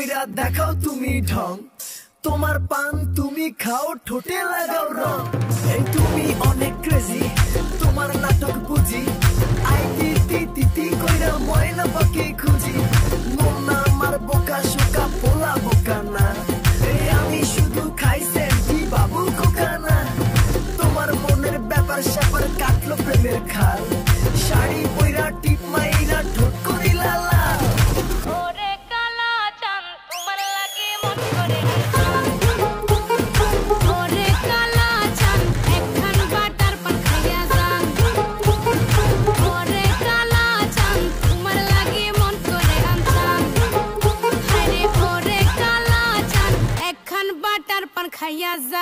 কইরা দেখাও তুমি ঢং। তোমার পান তুমি খাও, ঠোঁটে লাগাও রং। এই তুমি অনেক ক্রেজি তোমার নাটক বুঝি। আই কইরা ময়না খুঁজি। মোনা আমার বোকা সোকা পোলা বোকা না। এই আমি শুধু খাই সেন্টি বাবু খোকা না। তোমার মনের ব্যাপার স্যাপার কাটলো প্রেমের খাল। শাড়ি かやざ